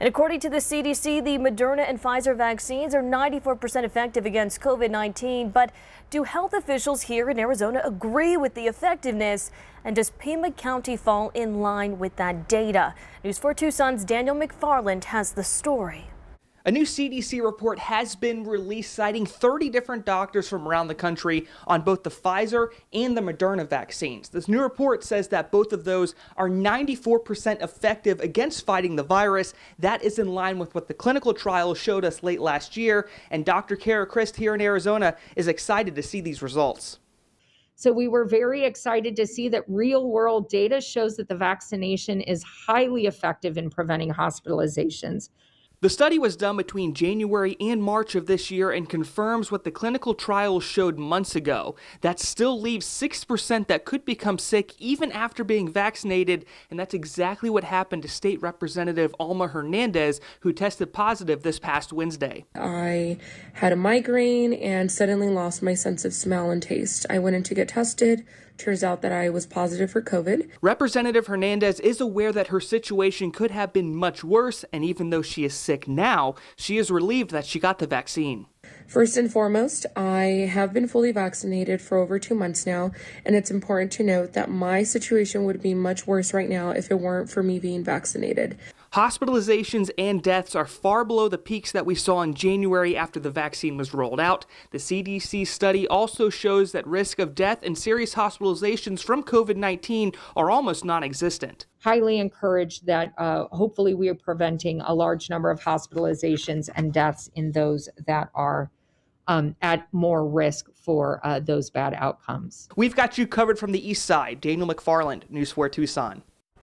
And according to the CDC, the Moderna and Pfizer vaccines are 94% effective against COVID 19. But do health officials here in Arizona agree with the effectiveness? And does Pima County fall in line with that data? News 4 Tucson's Daniel McFarland has the story. A new CDC report has been released citing 30 different doctors from around the country on both the Pfizer and the Moderna vaccines. This new report says that both of those are 94% effective against fighting the virus. That is in line with what the clinical trials showed us late last year. And Dr. Cara Christ here in Arizona is excited to see these results. So we were very excited to see that real world data shows that the vaccination is highly effective in preventing hospitalizations. The study was done between January and March of this year and confirms what the clinical trials showed months ago. That still leaves 6% that could become sick even after being vaccinated, and that's exactly what happened to State Representative Alma Hernandez, who tested positive this past Wednesday. I had a migraine and suddenly lost my sense of smell and taste. I went in to get tested. Turns out that I was positive for COVID. Representative Hernandez is aware that her situation could have been much worse, and even though she is sick now, she is relieved that she got the vaccine. First and foremost, I have been fully vaccinated for over two months now, and it's important to note that my situation would be much worse right now if it weren't for me being vaccinated. Hospitalizations and deaths are far below the peaks that we saw in January after the vaccine was rolled out. The CDC study also shows that risk of death and serious hospitalizations from COVID 19 are almost non existent. Highly encouraged that uh, hopefully we are preventing a large number of hospitalizations and deaths in those that are um, at more risk for uh, those bad outcomes. We've got you covered from the east side. Daniel McFarland, News 4 Tucson.